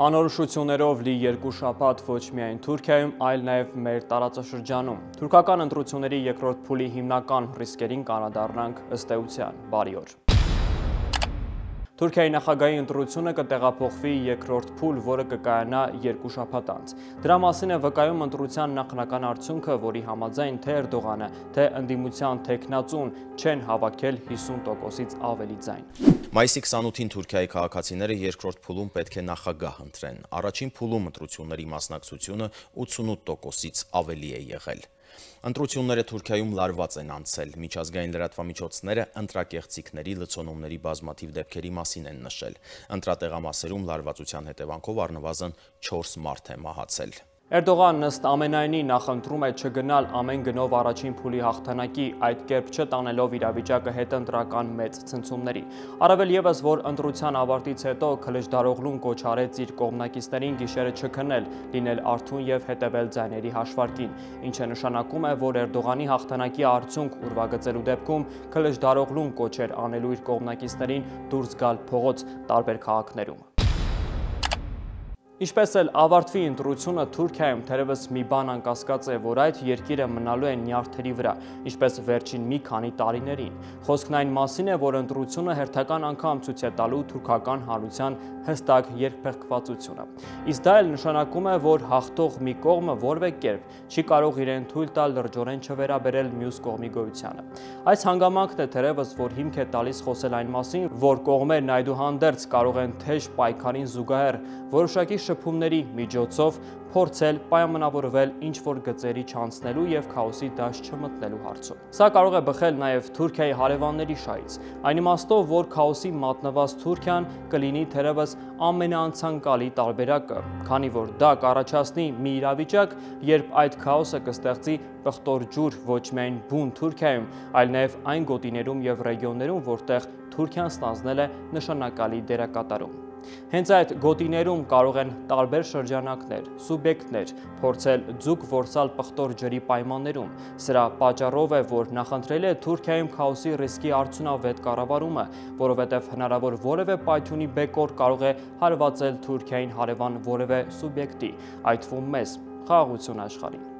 Անորոշություններով լի երկու շաբաթ ոչ միայն Թուրքիայում, այլ նաև մեր տարածաշրջանում։ Թուրքական ընտրությունների երկրորդ փուլի հիմնական ռիսկերին կանադառնանք ըստ էության։ Բարի օր։ Թուրքիայի նախագահի ընտրությունը կտեղափոխվի երկրորդ փուլ, որը կկայանա երկու շաբաթ անց։ Դրա մասին է վկայում ընտրության նախնական արդյունքը, որի համաձայն թե Էրդողանը, թե ընդդիմության տեխնացուն չեն հավաքել 50%-ից ավելի ձայն։ Մայիսի 28-ին Թուրքիայի քաղաքացիները երկրորդ փուլում պետք է նախագահ ընտրեն։ Առաջին փուլում ընտրությունների մասնակցությունը 88%-ից ավելի է եղել։ Ընտրությունները Թուրքիայում լարված են անցել։ Միջազգային լրատվամիջոցները ընտրակեղծիքների, լցոնումների բազմաթիվ դեպքերի մասին են նշել։ Ընտրատեղամասերում լարվածության հետևանքով առնվազն 4 մարդ է մահացել։ Էրդողանն ըստ ամենայնի նախընտրում է չգնալ ամեն գնով առաջին փուլի հաղթանակի, այդ կերպ չտանելով իրավիճակը հետընտրական մեծ ցնցումների։ Առավել եւս, որ ընտրության ավարտից հետո Քլեժդարօղլուն կոչ արեց իր կողմնակիցներին գիշերը չքնել, լինել արթուն եւ հետևել ձայների հաշվարկին, ինչը նշանակում է, որ Էրդողանի հաղթանակի արդյունք ուրվագծելու դեպքում Քլեժդարօղլուն կոչ էր անելու իր կողմնակիցներին դուրս գալ փողոց տարբեր քաղաքներում։ Ինչպես էլ ավարտվի ընտրությունը Թուրքիայում թերևս մի բան անկասկած է, որ այդ երկիրը մնալու է նյարդերի վրա, ինչպես վերջին մի քանի տարիներին։ Խոսքն այն մասին է, որ ընտրությունը հերթական անգամ ցույց է տալու թուրքական հանրության հստակ երկփեղկվածությունը։ Իսկ դա էլ նշանակում է, որ հաղթող մի կողմը որևէ կերպ չի կարող իրեն թույլ տալ լրջորեն չվերաբերել մյուս կողմի գոյությանը։ Այս հանգամանքն է թերևս, որ հիմք է տալիս խոսել այն մասին, որ կողմերն այդուհանդերձ կարող են թեժ պայքարին զուգահեռ որոշակի շփումների միջոցով փորձել պայմանավորվել ինչ-որ գծերի չանցնելու եւ քաոսի դաշտ չմտնելու հարցում։ Սա կարող է բխել նաեւ Թուրքիայի հարևանների շահից։ Այն իմաստով, որ քաոսի մատնված Թուրքիան կլինի թերևս ամենաանցանկալի տարբերակը, քանի որ դա կառաջացնի մի իրավիճակ, երբ այդ քաոսը կստեղծի պղտոր ջուր ոչ միայն բուն Թուրքիայում, այլ նաեւ այն գոտիներում եւ ռեգիոններում, որտեղ Թուրքիան ստանձնել է նշանակալի դերակատարում։ Հենց այդ գոտիներում կարող են տարբեր շրջանակներ, սուբյեկտներ փորձել ձուկ որսալ պղտոր ջրի պայմաններում։ Սրա պատճառով է, որ նախընտրել է Թուրքիայում քաոսի ռիսկի արդյունավետ կառավարումը, որովհետև հնարավոր որևէ պայթյունի բեկոր կարող է հարվածել Թուրքիային հարևան որևէ սուբյեկտի, այդ թվում մեզ, խաղաղություն աշխարհին։